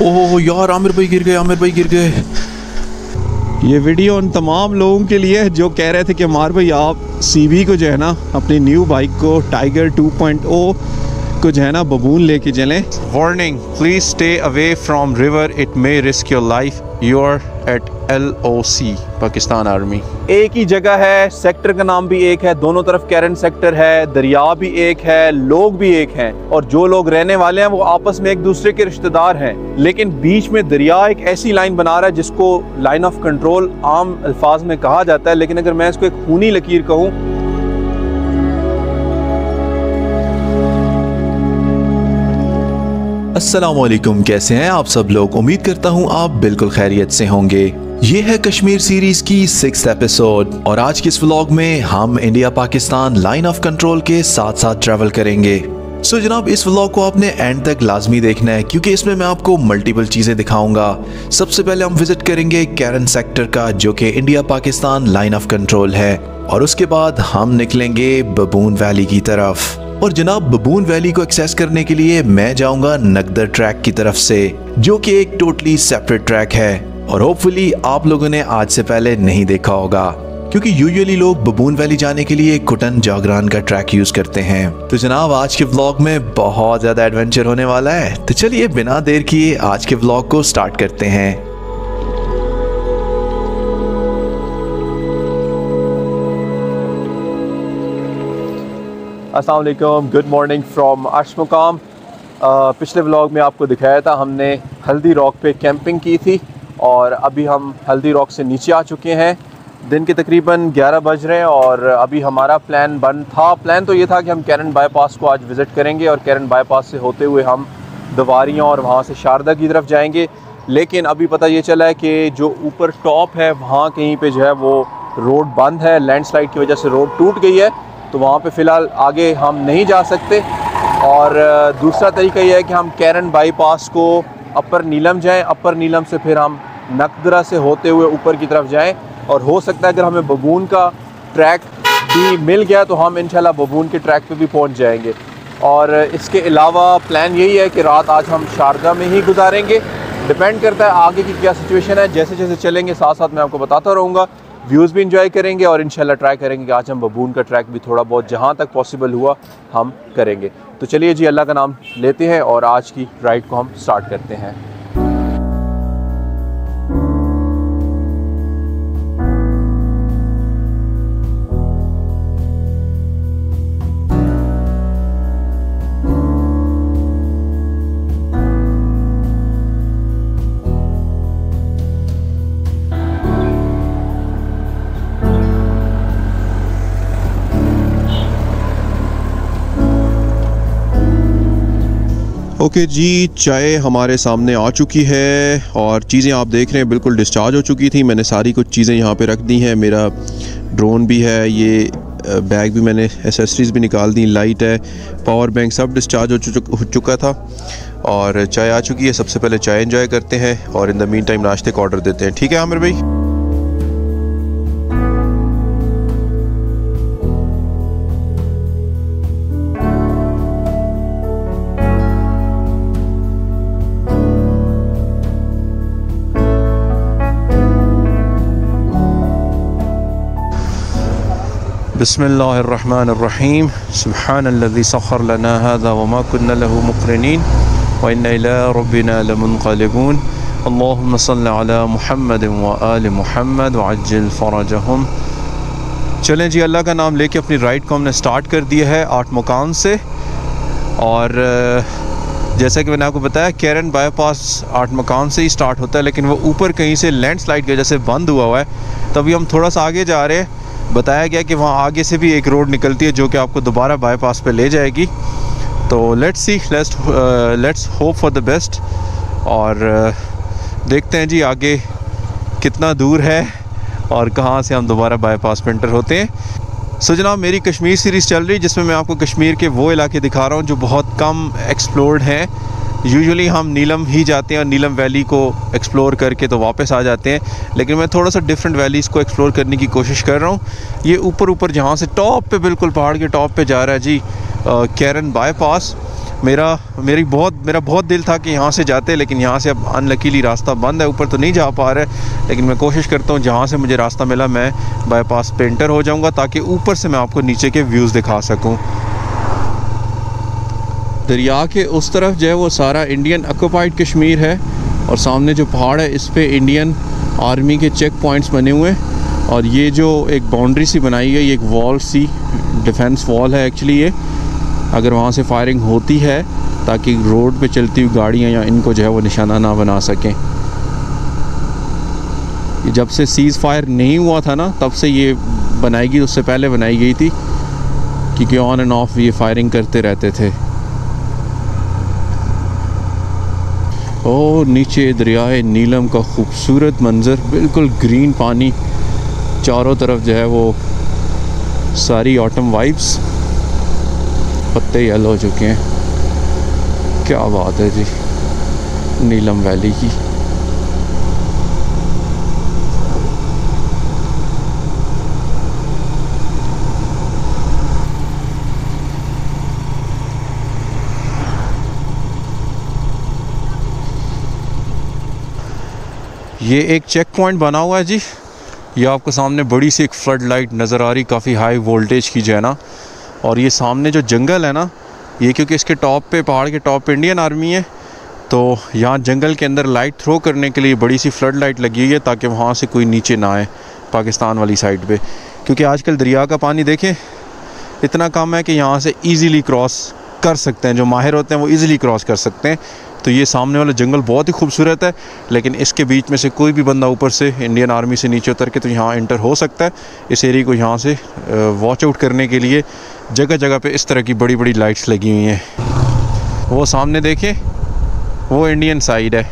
ओह, यार, आमिर भाई गिर गए, आमिर भाई गिर गए। ये वीडियो उन तमाम लोगों के लिए जो कह रहे थे कि मार भाई, आप सीवी को जो है ना, अपनी न्यू बाइक को टाइगर 2.0 को जो है ना बबून लेके चलें। Warning please stay away from river it may risk your life you are at L O C Pakistan army एक ही जगह है सेक्टर का नाम भी एक है दोनों तरफ़ कैरन सेक्टर है दरिया भी एक है लोग भी एक हैं। और जो लोग रहने वाले हैं वो आपस में एक दूसरे के रिश्तेदार हैं। लेकिन बीच में दरिया एक ऐसी लाइन बना रहा है जिसको लाइन ऑफ़ कंट्रोल आम अल्फाज में कहा जाता है। लेकिन अगर मैं इसको एक खूनी लकीर कहूँ असलकुम कैसे हैं आप सब लोग? उम्मीद करता हूँ आप बिल्कुल खैरियत से होंगे। ये है कश्मीर सीरीज़ की सिक्स एपिसोड और आज के इस व्लॉग में हम India Pakistan line of control के साथ साथ ट्रेवल करेंगे। सो so, जनाब इस व्लॉग को आपने एंड तक लाजमी देखना है क्योंकि इसमें मैं आपको मल्टीपल चीज़ें दिखाऊँगा। सबसे पहले हम विज़िट करेंगे कैरन सेक्टर का जो कि India Pakistan line of control है। और उसके बाद हम निकलेंगे बबून वैली की तरफ़। और जनाब बबून वैली को एक्सेस करने के लिए मैं जाऊँगा नकदर ट्रैक की तरफ़ से, जो कि एक टोटली सेपरेट ट्रैक है, और होपफुली आप लोगों ने आज से पहले नहीं देखा होगा, क्योंकि यूजुअली लोग बबून वैली जाने के लिए कुटन जागरान का ट्रैक यूज़ करते हैं। तो जनाब, आज के व्लॉग में बहुत ज़्यादा एडवेंचर होने वाला है तो चलिए बिना देर किए आज के व्लॉग को स्टार्ट करते हैं। Aslam good morning from Aishmuqam पिछले व्लॉग में आपको दिखाया था, हमने हल्दी रॉक पे कैंपिंग की थी और अभी हम हल्दी रॉक से नीचे आ चुके हैं। दिन के तकरीबन 11 बज रहे हैं और अभी हमारा प्लान बन था। प्लान तो ये था कि हम कैरन बाईपास को आज विज़िट करेंगे और कैरन बाईपास से होते हुए हम दवारियाँ और वहाँ से शारदा की तरफ़ जाएँगे। लेकिन अभी पता ये चला है कि जो ऊपर टॉप है, वहाँ कहीं पे जो है वो रोड बंद है। लैंडस्लाइड की वजह से रोड टूट गई है। तो वहाँ पे फ़िलहाल आगे हम नहीं जा सकते। और दूसरा तरीका यह है कि हम कैरन बाईपास को अपर नीलम जाएँ। अपर नीलम से फिर हम नकदरा से होते हुए ऊपर की तरफ़ जाएँ। और हो सकता है अगर हमें बबून का ट्रैक भी मिल गया तो हम इंशाल्लाह बबून के ट्रैक पे भी पहुँच जाएँगे। और, इसके अलावा प्लान यही है कि रात आज हम शारजा में ही गुजारेंगे। डिपेंड करता है आगे की क्या सिचुएशन है। जैसे जैसे चलेंगे साथ साथ मैं आपको बताता रहूँगा। व्यूज़ भी इंजॉय करेंगे और इंशाल्लाह ट्राई करेंगे कि आज हम बबून का ट्रैक भी थोड़ा बहुत जहाँ तक पॉसिबल हुआ, हम करेंगे। तो चलिए जी, अल्लाह का नाम लेते हैं और आज की राइड को हम स्टार्ट करते हैं। ओके जी चाय हमारे सामने आ चुकी है और चीज़ें आप देख रहे हैं बिल्कुल डिस्चार्ज हो चुकी थी। मैंने सारी कुछ चीज़ें यहाँ पे रख दी हैं। मेरा ड्रोन भी है ये बैग भी मैंने एसेसरीज़ भी निकाल दी लाइट है पावर बैंक सब डिस्चार्ज हो, चुक, हो चुका था। और चाय आ चुकी है सबसे पहले चाय इन्जॉय करते हैं और इन द मीन टाइम नाश्ते का ऑर्डर देते हैं। ठीक है आमिर भाई? बसमीम सुबहानल्लज़ी सख़र लना हादा वमा कुन्ना लहु मुक़रिनीन व इन्ना इला रब्बिना लमुनक़लिबून अल्लाहुम्मा सल्लि अला मुहम्मद व आल मुहम्मद व अज्जिल फ़रजहुम चलें जी अल्लाह का नाम लेके अपनी राइड को हमने स्टार्ट कर दिया है आठ मुकाम से और जैसा कि मैंने आपको बताया कैरन बाईपास आठ मकाम से ही स्टार्ट होता है लेकिन वो ऊपर कहीं से लैंडस्लाइड की वजह से बंद हुआ हुआ है तभी हम थोड़ा सा आगे जा रहे हैं बताया गया कि वहाँ आगे से भी एक रोड निकलती है जो कि आपको दोबारा बाईपास पे ले जाएगी। तो let's see let's let's hope for the best और uh, देखते हैं जी आगे कितना दूर है और कहाँ से हम दोबारा बाईपास पे एंटर होते हैं। सो जनाब मेरी कश्मीर सीरीज़ चल रही है जिसमें मैं आपको कश्मीर के वो इलाके दिखा रहा हूँ जो बहुत कम एक्सप्लोर्ड हैं। यूजुअली हम नीलम ही जाते हैं और नीलम वैली को एक्सप्लोर करके तो वापस आ जाते हैं। लेकिन मैं थोड़ा सा डिफरेंट वैलीज़ को एक्सप्लोर करने की कोशिश कर रहा हूँ। ये ऊपर ऊपर जहाँ से टॉप पे बिल्कुल पहाड़ के टॉप पे जा रहा है जी कैरन बाईपास मेरा, मेरी बहुत, मेरा बहुत दिल था कि यहाँ से जाते लेकिन यहाँ से अब अनलकीली रास्ता बंद है, ऊपर तो नहीं जा पा रहा लेकिन मैं कोशिश करता हूँ जहाँ से मुझे रास्ता मिला, मैं बाईपास पे एंटर हो जाऊँगा, ताकि ऊपर से मैं आपको नीचे के व्यूज़ दिखा सकूँ। दरिया के उस तरफ़ जो है वो सारा इंडियन ऑक्यूपाइड कश्मीर है और सामने जो पहाड़ है, इस पर इंडियन आर्मी के चेक पॉइंट्स बने हुए हैं। और ये जो एक बाउंड्री सी बनाई ये एक वॉल सी डिफेंस वॉल है एक्चुअली ये। अगर वहाँ से फायरिंग होती है, ताकि रोड पे चलती हुई गाड़ियाँ या इनको जो है वो निशाना ना बना सकें। जब से सीज़ फायर नहीं हुआ था ना, तब से ये बनाई गई, उससे पहले बनाई गई थी, क्योंकि ऑन एंड ऑफ़ ये फायरिंग करते रहते थे। और नीचे दरियाए नीलम का खूबसूरत मंज़र, बिल्कुल ग्रीन पानी, चारों तरफ़ जो है वो सारी ऑटम वाइब्स पत्ते येलो हो चुके हैं। क्या बात है जी, नीलम वैली की। ये एक चेक पॉइंट बना हुआ है जी। ये आपको सामने बड़ी सी एक फ्लड लाइट नज़र आ रही, काफ़ी हाई वोल्टेज की जो है ना। और ये सामने जो जंगल है ना, ये क्योंकि इसके टॉप पे, पहाड़ के टॉप पे इंडियन आर्मी है तो यहाँ जंगल के अंदर लाइट थ्रो करने के लिए बड़ी सी फ्लड लाइट लगी हुई है, ताकि वहाँ से कोई नीचे ना आए पाकिस्तान वाली साइड पे। क्योंकि आजकल दरिया का पानी देखें, इतना कम है कि यहाँ से ईज़िली क्रॉस कर सकते हैं, जो माहिर होते हैं वो ईज़िली क्रॉस कर सकते हैं। तो ये सामने वाला जंगल बहुत ही खूबसूरत है, लेकिन इसके बीच में से कोई भी बंदा ऊपर से इंडियन आर्मी से नीचे उतर के तो यहाँ इंटर हो सकता है। इस एरिए को यहाँ से वॉच आउट करने के लिए जगह जगह पे इस तरह की बड़ी बड़ी लाइट्स लगी हुई हैं। वो सामने देखें वो इंडियन साइड है।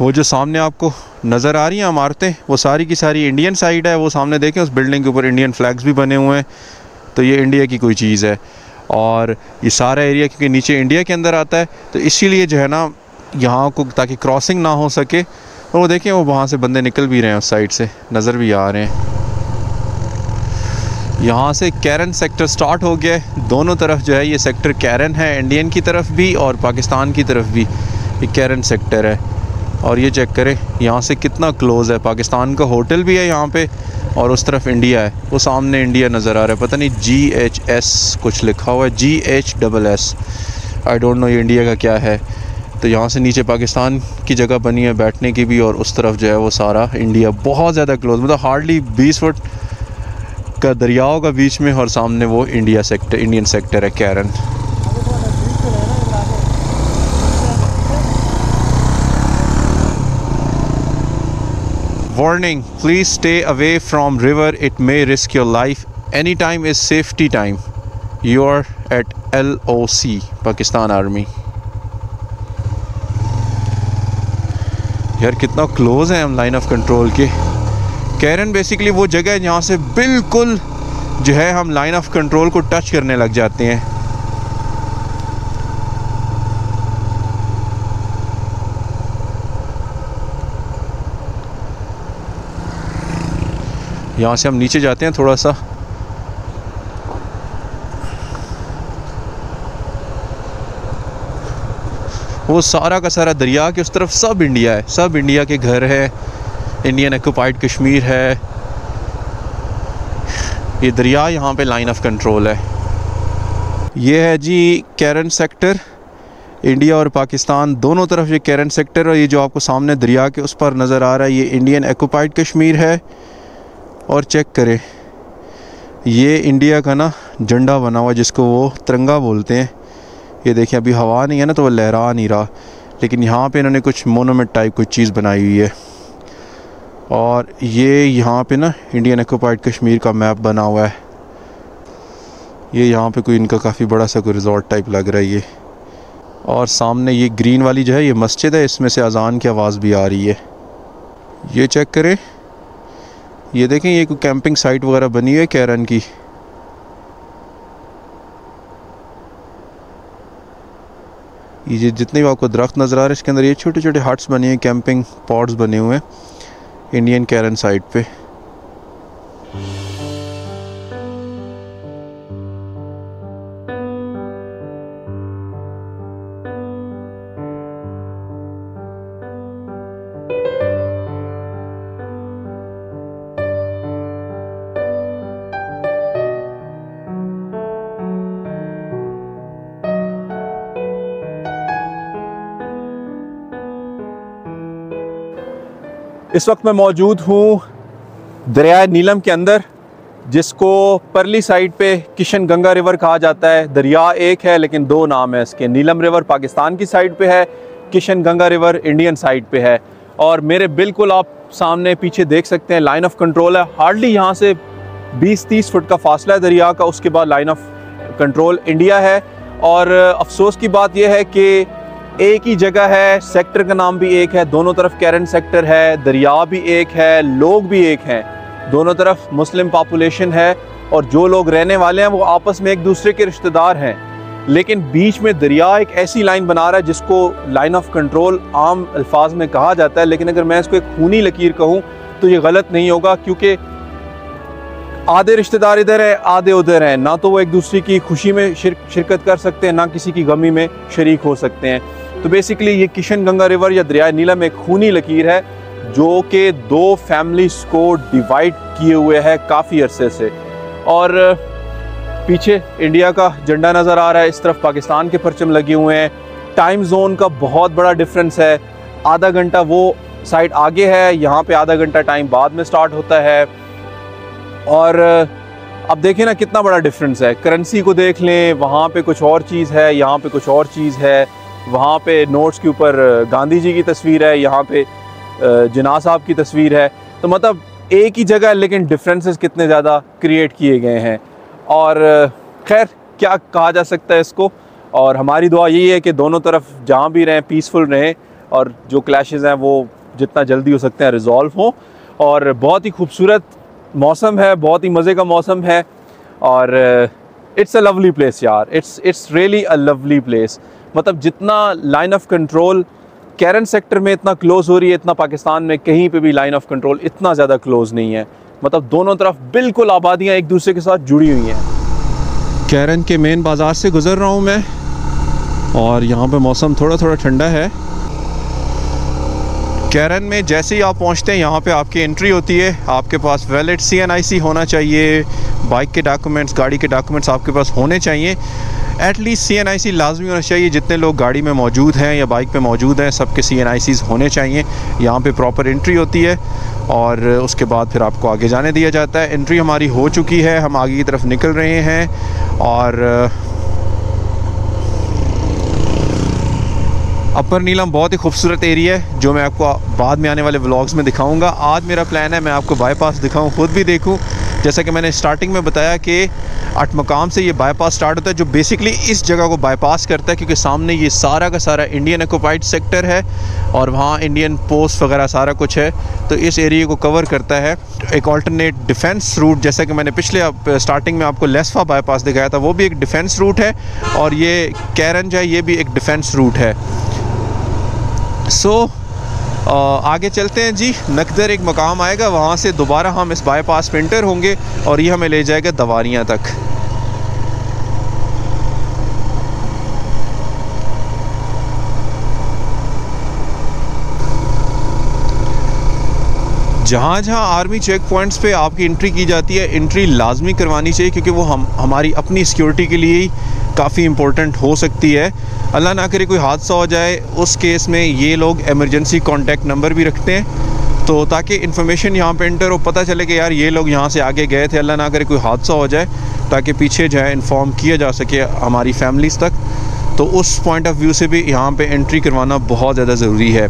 वो जो सामने आपको नज़र आ रही हैं इमारतें, वो सारी की सारी इंडियन साइड है। वो सामने देखें, उस बिल्डिंग के ऊपर इंडियन फ्लैग्स भी बने हुए हैं। तो ये इंडिया की कोई चीज़ है। और ये सारा एरिया क्योंकि नीचे इंडिया के अंदर आता है तो इसीलिए जो है ना, यहाँ को ताकि क्रॉसिंग ना हो सके। और वो देखें, वो वहाँ से बंदे निकल भी रहे हैं उस साइड से, नज़र भी आ रहे हैं। यहाँ से कैरन सेक्टर स्टार्ट हो गया है। दोनों तरफ़ जो है, ये सेक्टर कैरन है इंडियन की तरफ़ भी और पाकिस्तान की तरफ़ भी, ये कैरन सेक्टर है। और ये चेक करें, यहाँ से कितना क्लोज़ है? पाकिस्तान का होटल भी है यहाँ पे और उस तरफ़ इंडिया है। वो सामने इंडिया नज़र आ रहा है। पता नहीं जी एच एस कुछ लिखा हुआ है। G H double S I don't know ये इंडिया का क्या है। तो यहाँ से नीचे पाकिस्तान की जगह बनी है बैठने की भी और उस तरफ़ जो है वो सारा इंडिया बहुत ज़्यादा क्लोज मतलब हार्डली बीस फुट का दरियाओं का बीच में और सामने वो इंडिया सेक्टर इंडियन सेक्टर है Keran warning please stay away from river it may risk your life any time is safety time you are at L O C Pakistan army यार, कितना क्लोज है हम लाइन ऑफ़ कंट्रोल के। Keran basically वो जगह है जहाँ से बिल्कुल जो है हम लाइन ऑफ़ कंट्रोल को टच करने लग जाते हैं। यहाँ से हम नीचे जाते हैं थोड़ा सा। वो सारा का सारा दरिया के उस तरफ़ सब इंडिया है, सब इंडिया के घर है, इंडियन एक्यूपाइड कश्मीर है। ये दरिया यहाँ पे लाइन ऑफ़ कंट्रोल है। ये है जी कैरन सेक्टर इंडिया और पाकिस्तान दोनों तरफ़ ये कैरन सेक्टर और ये जो आपको सामने दरिया के उस पर नज़र आ रहा है, ये इंडियन एक्यूपाइड कश्मीर है। और चेक करें। ये इंडिया का ना झंडा बना हुआ जिसको वो तिरंगा बोलते हैं। ये देखें अभी हवा नहीं है ना तो वो लहरा नहीं रहा। लेकिन यहाँ पे इन्होंने कुछ मोनोमेंट टाइप कुछ चीज़ बनाई हुई है। और ये यहाँ पे ना इंडियन एक्ोपाइड कश्मीर का मैप बना हुआ है। ये यहाँ पे कोई इनका काफ़ी बड़ा सा कोई रिजॉर्ट टाइप लग रहा है ये। और सामने ये ग्रीन वाली जो है, ये मस्जिद है, इसमें से अजान की आवाज़ भी आ रही है। ये चेक करें। ये देखें, ये कोई कैंपिंग साइट वगैरह बनी हुई है कैरन की? ये जितने भी आपको दरख्त नज़र आ रहे हैं, इसके अंदर ये छोटे छोटे हट्स बने हैं कैंपिंग पॉट्स बने हुए हैं इंडियन कैरन साइट पे। इस वक्त मैं मौजूद हूँ दरिया नीलम के अंदर, जिसको परली साइड पे किशन गंगा रिवर कहा जाता है। दरिया एक है, लेकिन दो नाम है इसके। नीलम रिवर पाकिस्तान की साइड पे है, Kishan Ganga river Indian side पे है। और मेरे बिल्कुल आप सामने पीछे देख सकते हैं, लाइन ऑफ़ कंट्रोल है। हार्डली यहाँ से 20-30 फुट का फासला है दरिया का, उसके बाद लाइन ऑफ़ कंट्रोल इंडिया है। और अफसोस की बात यह है कि एक ही जगह है सेक्टर का नाम भी एक है दोनों तरफ़ कैरन सेक्टर है दरिया भी एक है लोग भी एक हैं। दोनों तरफ़ मुस्लिम पॉपुलेशन है और जो लोग रहने वाले हैं वो आपस में एक दूसरे के रिश्तेदार हैं। लेकिन बीच में दरिया एक ऐसी लाइन बना रहा है जिसको लाइन ऑफ़ कंट्रोल आम अल्फाज में कहा जाता है लेकिन अगर मैं इसको एक खूनी लकीर कहूँ तो ये गलत नहीं होगा क्योंकि आधे रिश्तेदार इधर है आधे उधर हैं। ना तो वो एक दूसरे की खुशी में शिर, शिरकत कर सकते हैं ना किसी की गमी में शरीक हो सकते हैं। तो बेसिकली ये किशन गंगा रिवर या दरिया नीलम एक खूनी लकीर है, जो कि दो फैमिलीज़ को डिवाइड किए हुए है काफ़ी अरसे से। और, पीछे इंडिया का झंडा नज़र आ रहा है, इस तरफ़ पाकिस्तान के परचम लगे हुए हैं। टाइम जोन का बहुत बड़ा डिफरेंस है। आधा घंटा वो साइड आगे है, यहाँ पे आधा घंटा टाइम बाद में स्टार्ट होता है। और, अब देखें ना कितना बड़ा डिफरेंस है। करेंसी को देख लें, वहाँ पे कुछ और चीज़ है, यहाँ पे कुछ और चीज़ है। वहाँ पे नोट्स के ऊपर गांधी जी की तस्वीर है, यहाँ पे जना साहब की तस्वीर है। तो मतलब एक ही जगह, लेकिन डिफरेंसेस कितने ज़्यादा क्रिएट किए गए हैं। और खैर, क्या कहा जा सकता है इसको? और हमारी दुआ यही है कि दोनों तरफ़ जहाँ भी रहें पीसफुल रहें, और जो क्लैशेस हैं, वो जितना जल्दी हो सकते हैं रिजॉल्व हों। और बहुत ही खूबसूरत मौसम है, बहुत ही मज़े का मौसम है। और इट्स अ लवली प्लेस यार। It's it's really a lovely place मतलब जितना line of control Keran sector में इतना क्लोज हो रही है, इतना पाकिस्तान में कहीं पे भी लाइन ऑफ़ कंट्रोल इतना ज़्यादा क्लोज नहीं है। मतलब दोनों तरफ़ बिल्कुल आबादियाँ एक दूसरे के साथ जुड़ी हुई हैं। कैरन के मेन बाज़ार से गुज़र रहा हूँ मैं, और यहाँ पर मौसम थोड़ा थोड़ा ठंडा है। कैरन में जैसे ही आप पहुँचते हैं, यहाँ पे आपकी एंट्री होती है। आपके पास वैलिड सीएनआईसी होना चाहिए बाइक के डॉक्यूमेंट्स गाड़ी के डॉक्यूमेंट्स आपके पास होने चाहिए। एटलीस्ट सी एन आई सी लाजमी होना चाहिए, जितने लोग गाड़ी में मौजूद हैं या बाइक पे मौजूद हैं, सबके सी एन आई सीज़ होने चाहिए। यहाँ पे प्रॉपर एंट्री होती है और उसके बाद फिर आपको आगे जाने दिया जाता है। एंट्री हमारी हो चुकी है, हम आगे की तरफ़ निकल रहे हैं और अपर नीलम, बहुत ही खूबसूरत एरिया है, जो मैं आपको बाद में आने वाले व्लॉग्स में दिखाऊँगा। आज मेरा प्लान है, मैं आपको बाईपास दिखाऊँ, खुद भी देखूँ। जैसा कि मैंने स्टार्टिंग में बताया कि अट मकाम से ये बाईपास स्टार्ट होता है, जो बेसिकली इस जगह को बाईपास करता है, क्योंकि सामने ये सारा का सारा इंडियन ऑक्यूपाइड सेक्टर है, और वहाँ इंडियन पोस्ट वगैरह सारा कुछ है तो इस एरिए को कवर करता है। एक ऑल्टरनेट डिफेंस रूट जैसा कि मैंने पिछले स्टार्टिंग में आपको लेसफा बाईपास दिखाया था, वो भी एक डिफेंस रूट है, और ये कैरन जो है ये भी एक डिफेंस रूट है। सो so, आगे चलते हैं जी। नकदर एक मकाम आएगा वहाँ से दोबारा हम इस बाईपास पे इंटर होंगे और ये हमें ले जाएगा दवारियाँ तक। जहाँ जहाँ आर्मी चेक पॉइंट्स पे आपकी एंट्री की जाती है एंट्री लाजमी करवानी चाहिए क्योंकि वो हम, हमारी अपनी सिक्योरिटी के लिए ही काफ़ी इम्पोर्टेंट हो सकती है। अल्लाह ना करे कोई हादसा हो जाए, उस केस में ये लोग एमरजेंसी कॉन्टैक्ट नंबर भी रखते हैं। तो ताकि इन्फॉर्मेशन यहाँ पे इंटर हो, पता चले कि यार ये लोग यहाँ से आगे गए थे, अल्लाह ना करे कोई हादसा हो जाए, ताकि पीछे जो है इन्फॉर्म किया जा सके हमारी फैमिलीज़ तक। तो उस पॉइंट ऑफ़ व्यू से भी यहाँ पे एंट्री करवाना बहुत ज़्यादा ज़रूरी है।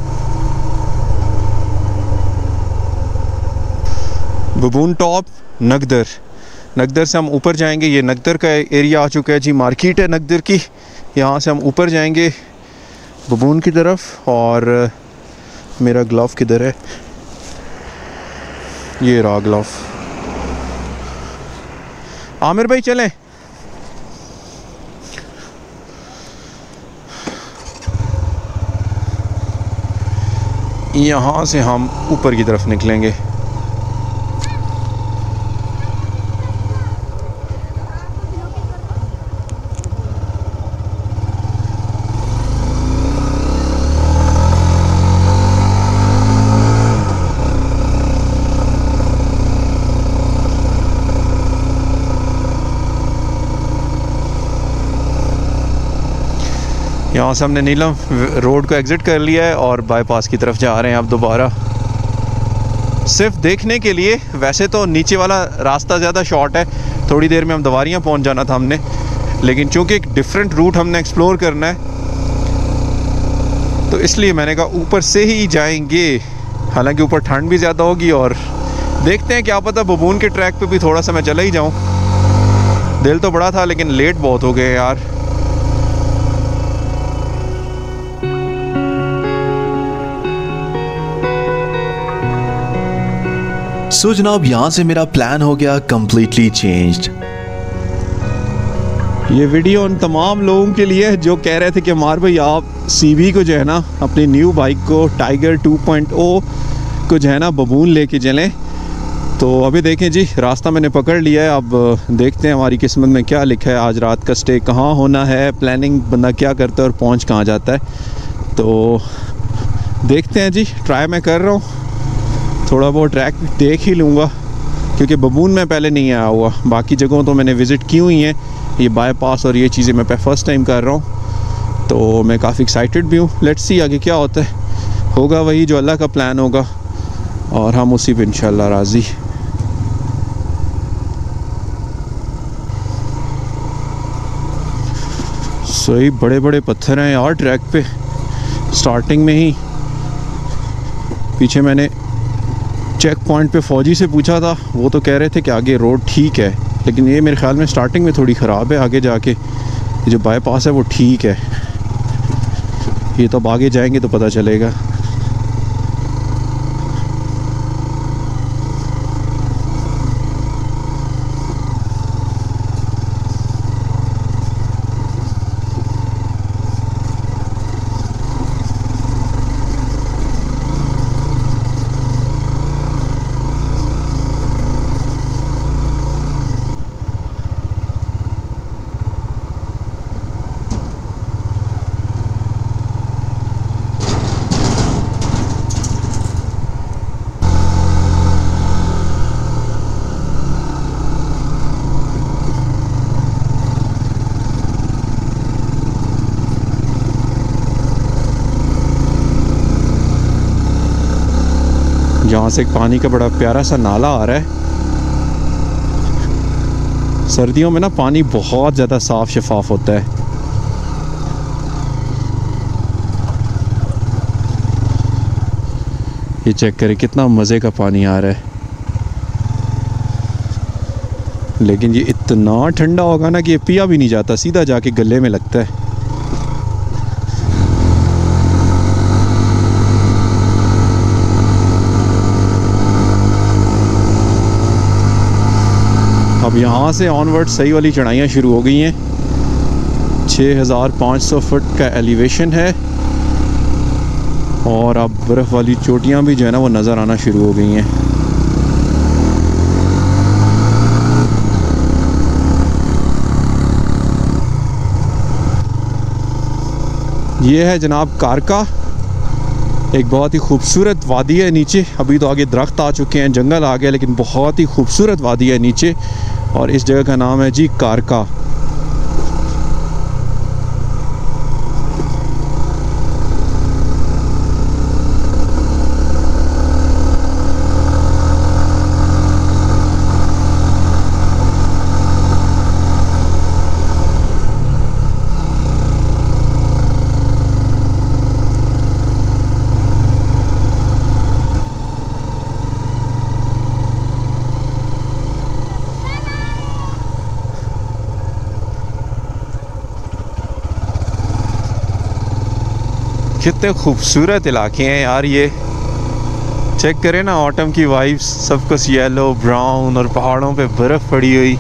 बबून टॉप, नगदर। नगदर से हम ऊपर जाएँगे, ये नगदर का एरिया आ चुका है जी, मार्केट है नगदर की। यहाँ से हम ऊपर जाएँगे बबून की तरफ़ और, मेरा ग्लव किधर है? ये रहा ग्लव आमिर भाई, चलें। यहाँ से हम ऊपर की तरफ़ निकलेंगे। यहाँ से हमने नीलम, रोड को एग्ज़िट कर लिया है और बाईपास की तरफ़ जा रहे हैं अब दोबारा। सिर्फ़ देखने के लिए, वैसे तो नीचे वाला रास्ता ज़्यादा शॉर्ट है, थोड़ी देर में हम दवारियाँ पहुँच जाना था हमने, लेकिन चूँकि एक डिफरेंट रूट हमने एक्सप्लोर करना है तो इसलिए मैंने कहा ऊपर से ही जाएँगे। हालाँकि ऊपर ठंड भी ज़्यादा होगी और देखते हैं क्या पता बबून के ट्रैक पे भी थोड़ा सा मैं चला ही जाऊँ। दिल तो बड़ा था, लेकिन लेट बहुत हो गए यार। सो जनाब यहाँ से मेरा प्लान हो गया कम्प्लीटली चेंज्ड ये वीडियो उन तमाम लोगों के लिए जो कह रहे थे कि मार भाई आप सी को जो है ना अपनी न्यू बाइक को टाइगर 2.0 को जो है ना बबून लेके चलें तो अभी देखें जी, रास्ता मैंने पकड़ लिया है। अब देखते हैं हमारी किस्मत में क्या लिखा है। आज रात का स्टे कहाँ होना है? प्लानिंग बंदा क्या करता है और पहुँच कहाँ जाता है? तो देखते हैं जी ट्राई मैं कर रहा हूँ। थोड़ा बहुत ट्रैक देख ही लूँगा, क्योंकि बबून में पहले नहीं आया हुआ। बाकी जगहों तो मैंने विज़िट की हुई हैं। ये बाईपास और ये चीज़ें मैं फ़र्स्ट टाइम कर रहा हूँ। तो मैं काफ़ी एक्साइटेड भी हूँ। लेट्स सी आगे क्या होता है। होगा वही जो अल्लाह का प्लान होगा। और हम उसी पर इंशाल्लाह राज़ी। सही बड़े बड़े पत्थर हैं यार ट्रैक पे। स्टार्टिंग में ही। पीछे मैंने चेक पॉइंट पे फ़ौजी से पूछा था, वो तो कह रहे थे कि आगे रोड ठीक है, लेकिन ये मेरे ख्याल में स्टार्टिंग में थोड़ी ख़राब है आगे जाके जो बाईपास है वो ठीक है। ये तो अब आगे जाएँगे तो पता चलेगा। जहाँ से एक पानी का बड़ा प्यारा सा नाला आ रहा है। सर्दियों में ना पानी बहुत ज़्यादा साफ़ शफाफ होता है। ये चेक करें कितना मज़े का पानी आ रहा है। लेकिन ये इतना ठंडा होगा ना कि ये पिया भी नहीं जाता, सीधा जाके गले में लगता है। यहाँ से ऑनवर्ड सही वाली चढ़ाइयाँ शुरू हो गई हैं। 6500 फुट का एलिवेशन है। और अब बर्फ़ वाली चोटियाँ भी जो है ना वो नज़र आना शुरू हो गई हैं। ये है जनाब कारका। एक बहुत ही खूबसूरत वादी है नीचे। अभी तो आगे दरख्त आ चुके हैं, जंगल आ गया, लेकिन बहुत ही खूबसूरत वादी है नीचे। और इस जगह का नाम है जी कारका। कितने खूबसूरत इलाके हैं यार ये। चेक करें ना ऑटम की वाइब्स सब कुछ येलो ब्राउन और पहाड़ों पे बर्फ़ पड़ी हुई।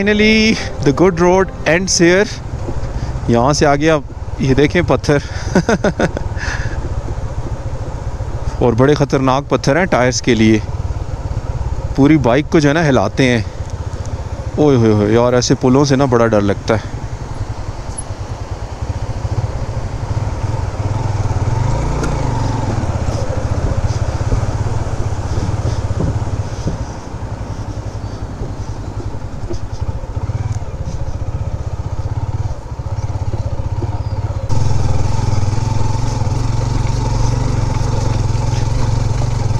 Finally the good road and share यहाँ से आगे आप ये देखें पत्थर। और बड़े ख़तरनाक पत्थर हैं टायर्स के लिए। पूरी बाइक को जो है ना हिलाते हैं। ओए हो यार ऐसे पुलों से ना बड़ा डर लगता है।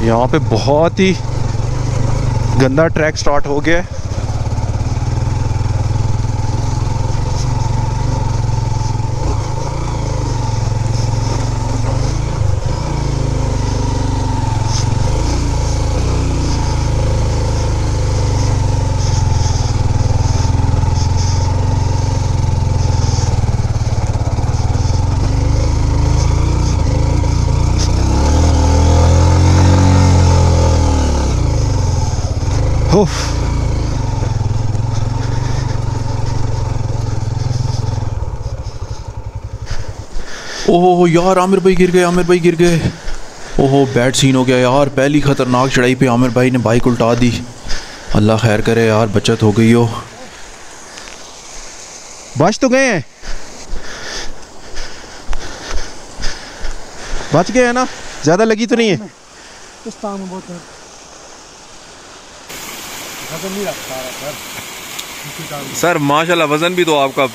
यहाँ पे बहुत ही गंदा ट्रैक स्टार्ट हो गया है। ओहो यार आमिर भाई गिर गए आमिर भाई गिर गए। ओहो बैड सीन हो गया यार। पहली खतरनाक चढ़ाई पे आमिर भाई ने बाइक उल्टा दी। अल्लाह खैर करे यार बचत हो गई हो। बच तो गए हैं। बच गए हैं ना? ज़्यादा लगी तो नहीं है। सर माशाल्लाह वज़न भी तो आपका।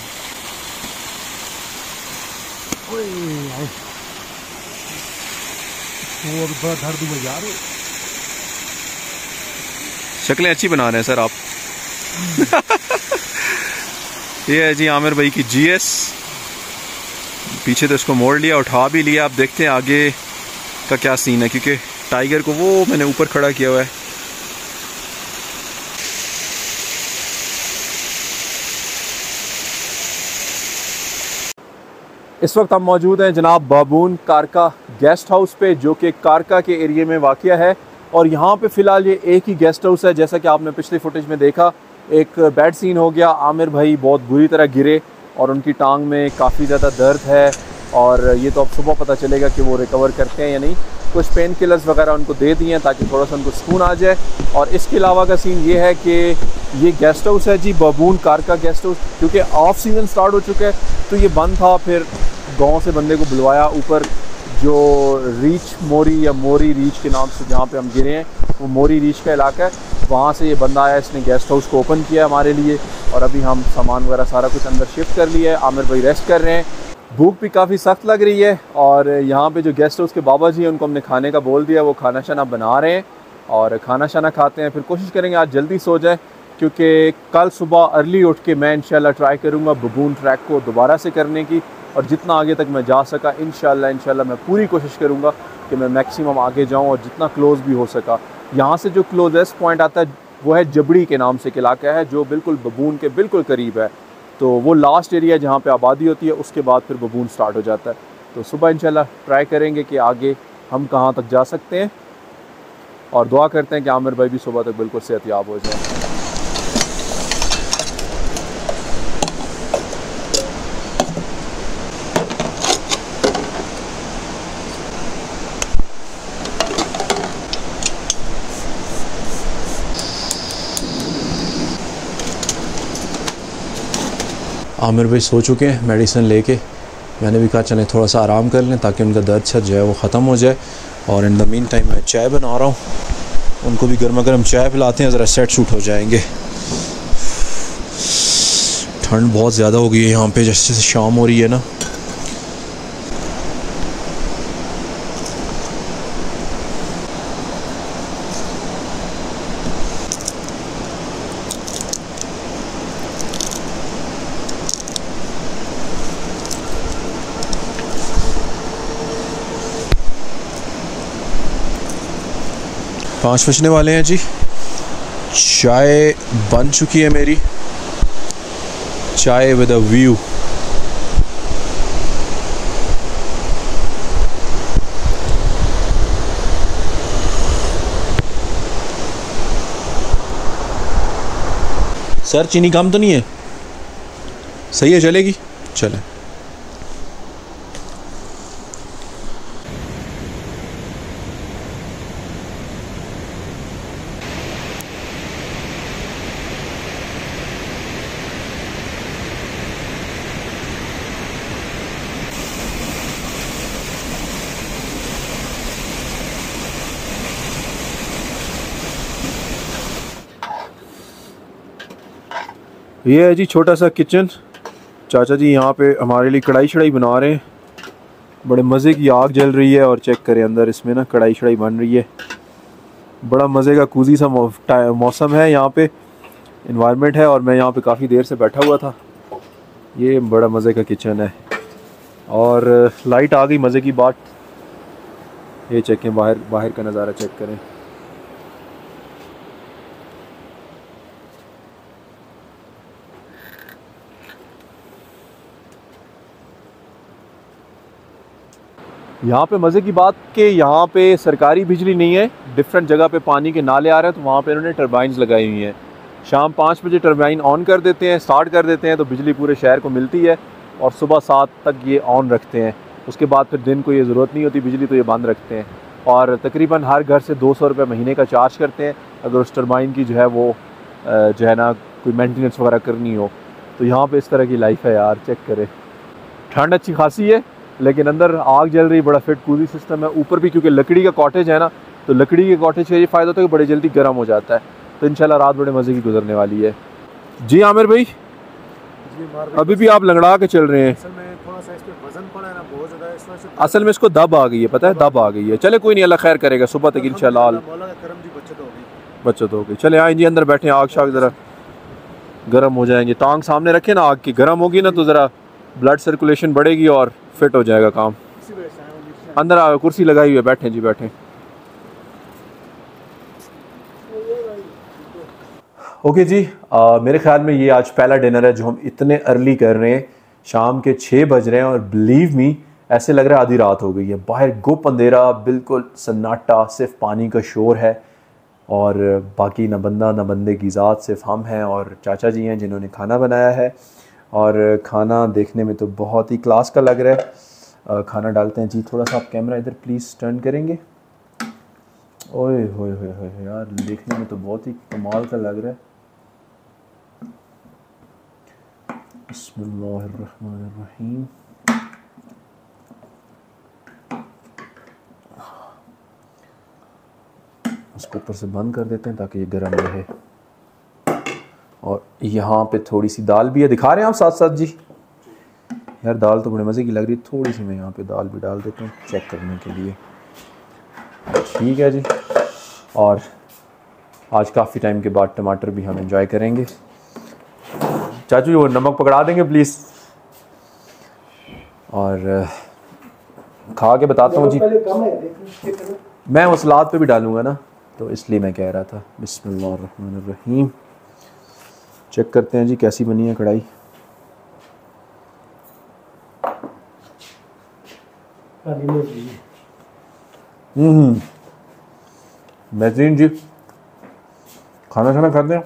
शक्लें अच्छी बना रहे हैं सर आप। ये है जी आमिर भाई की जीएस पीछे तो इसको मोड़ लिया, उठा भी लिया। आप देखते हैं आगे का क्या सीन है, क्योंकि टाइगर को वो मैंने ऊपर खड़ा किया हुआ है। इस वक्त हम मौजूद हैं जनाब बाबून कारका गेस्ट हाउस पे, जो कि कारका के एरिया में वाक़ है। और यहाँ पे फ़िलहाल ये एक ही गेस्ट हाउस है, जैसा कि आपने पिछली फुटेज में देखा। एक बैड सीन हो गया, आमिर भाई बहुत बुरी तरह गिरे और उनकी टांग में काफ़ी ज़्यादा दर्द है। और ये तो अब सुबह पता चलेगा कि वो रिकवर करते हैं या नहीं। कुछ पेन किलर्स वगैरह उनको दे दिए हैं ताकि थोड़ा सा उनको सुकून आ जाए। और इसके अलावा का सीन ये है कि ये गेस्ट हाउस है जी, बबून कार का गेस्ट हाउस, क्योंकि ऑफ़ सीज़न स्टार्ट हो चुका है तो ये बंद था, फिर गाँव से बंदे को बुलवाया, ऊपर जो रीच, मोरी या मोरी रीच के नाम से जहाँ पे हम गिरे हैं, वो मोरी रीच का इलाका है। वहाँ से ये बंदा आया, इसने गेस्ट हाउस को ओपन किया हमारे लिए और अभी हम सामान वगैरह सारा कुछ अंदर शिफ्ट कर लिया है। आमिर भाई रेस्ट कर रहे हैं। भूख भी काफ़ी सख्त लग रही है और यहाँ पे जो गेस्ट हाउस के बाबा जी हैं, उनको हमने खाने का बोल दिया, वो खाना शाना बना रहे हैं और खाना शाना खाते हैं। फिर कोशिश करेंगे आज जल्दी सो जाए, क्योंकि कल सुबह अर्ली उठ के मैं इंशाल्लाह ट्राई करूँगा बबून ट्रैक को दोबारा से करने की। और जितना आगे तक मैं जा सका इन इंशाल्लाह मैं पूरी कोशिश करूँगा कि मैं मैक्सिमम आगे जाऊँ और जितना क्लोज़ भी हो सका। यहाँ से जो क्लोजेस्ट पॉइंट आता है, वो है जबड़ी के नाम से एक इलाका है, जो बिल्कुल बबून के बिल्कुल करीब है। तो वो लास्ट एरिया जहाँ पे आबादी होती है, उसके बाद फिर बबून स्टार्ट हो जाता है। तो सुबह इंशाल्लाह ट्राई करेंगे कि आगे हम कहाँ तक जा सकते हैं। और दुआ करते हैं कि आमिर भाई भी सुबह तक बिल्कुल सेहतियाब हो जाए। आमिर भाई सो चुके हैं मेडिसिन लेके। मैंने भी कहा, चलें थोड़ा सा आराम कर लें ताकि उनका दर्द छत जो है वो ख़त्म हो जाए। और इन द मीन टाइम मैं चाय बना रहा हूँ। उनको भी गर्मा गर्म चाय पिलाते हैं, ज़रा सेट शूट हो जाएँगे। ठंड बहुत ज़्यादा हो गई है यहाँ पे जैसे जैसे शाम हो रही है ना। पाँच बजने वाले हैं जी। चाय बन चुकी है मेरी। चाय विद अ व्यू सर, चीनी कम तो नहीं है? सही है, चलेगी? चले। ये है जी छोटा सा किचन चाचा जी यहाँ पे हमारे लिए कढ़ाई शढ़ाई बना रहे हैं। बड़े मज़े की आग जल रही है और चेक करें अंदर, इसमें ना कढ़ाई शढ़ाई बन रही है। बड़ा मज़े का कूजी सा मौसम है यहाँ पे। इन्वायरमेंट है और मैं यहाँ पे काफ़ी देर से बैठा हुआ था। ये बड़ा मज़े का किचन है। और लाइट आ गई मज़े की बात। ये चेकें बाहर बाहर का नज़ारा चेक करें। यहाँ पे मज़े की बात कि यहाँ पे सरकारी बिजली नहीं है डिफरेंट जगह पे पानी के नाले आ रहे हैं तो वहाँ पे इन्होंने टरबाइंस लगाई हुई हैं। शाम पाँच बजे टर्बाइन ऑन कर देते हैं स्टार्ट कर देते हैं तो बिजली पूरे शहर को मिलती है और सुबह सात तक ये ऑन रखते हैं। उसके बाद फिर दिन को ये ज़रूरत नहीं होती बिजली तो ये बंद रखते हैं। और तकरीबन हर घर से दो सौ रुपये महीने का चार्ज करते हैं, अगर उस टरबाइन की जो है वो जो है ना, कोई मेंटेनेंस वगैरह करनी हो। तो यहाँ पर इस तरह की लाइफ है यार चेक करें। ठंड अच्छी खासी है लेकिन अंदर आग जल रही बड़ा फिट कूलिंग सिस्टम है। ऊपर भी क्योंकि लकड़ी का कॉटेज है ना तो लकड़ी के कॉटेज का ये फ़ायदा होता है कि बड़ी जल्दी गर्म हो जाता है। तो इंशाल्लाह रात बड़े मज़े की गुजरने वाली है। जी आमिर भाई अभी भी आप लंगड़ा के चल रहे हैं। असल में इसको दब आ गई है पता है दब आ गई है। चले कोई नहीं अल्लाह खैर करेगा सुबह तक इंशाल्लाह। बचत हो गई। चले आए जी अंदर बैठे आग शाग ज़रा गर्म हो जाएँगे। टांग सामने रखे ना आग की गर्म होगी ना तो ज़रा ब्लड सर्कुलेशन बढ़ेगी और फिट हो जाएगा काम। अंदर आ कुर्सी लगाई हुई है बैठे जी बैठे ओके जी आ, मेरे ख्याल में ये आज पहला डिनर है जो हम इतने अर्ली कर रहे हैं। शाम के छः बज रहे हैं और बिलीव मी ऐसे लग रहा है आधी रात हो गई है। बाहर गुप अंधेरा बिल्कुल सन्नाटा सिर्फ़ पानी का शोर है। और बाकी न बंदा न बंदे की ज़ात सिर्फ़ हम हैं और चाचा जी हैं जिन्होंने खाना बनाया है। और खाना देखने में तो बहुत ही क्लास का लग रहा है। खाना डालते हैं। जी, थोड़ा सा आप कैमरा इधर प्लीज़ टर्न करेंगे। ओए, होए होए होए यार, देखने में तो बहुत ही कमाल का लग रहा है। बसमीम उसको ऊपर से बंद कर देते हैं ताकि ये गर्म रहे। और यहाँ पे थोड़ी सी दाल भी है। दिखा रहे हैं आप साथ साथ जी? यार दाल तो बड़े मज़े की लग रही है। थोड़ी सी मैं यहाँ पे दाल भी डाल देता हूँ चेक करने के लिए। ठीक है जी। और आज काफ़ी टाइम के बाद टमाटर भी हम इंजॉय करेंगे। चाचू जी वो नमक पकड़ा देंगे प्लीज़ और खा के बताता हूँ जी। मैं वो सलाद पे भी डालूँगा ना तो इसलिए मैं कह रहा था। बिस्मिल्लाहिर्रहमानिर्रहीम। चेक करते हैं जी कैसी बनी है कढ़ाई? हम्म बेहतरीन जी। खाना खाना खाते हैं।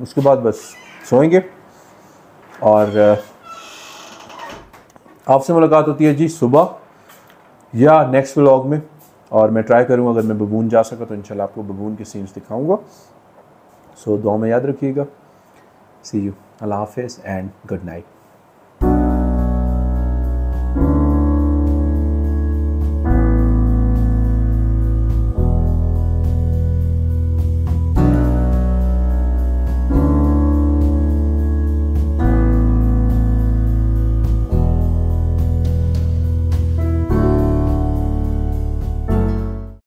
उसके बाद बस सोएँगे। और आपसे मुलाकात होती है जी सुबह या नेक्स्ट व्लॉग में। और मैं ट्राई करूँगा अगर मैं बबून जा सका तो इंशाल्लाह आपको बबून के सीन्स दिखाऊँगा। सो दुआ में याद रखिएगा. सी यू अल्लाह हाफिज़ एंड गुड नाइट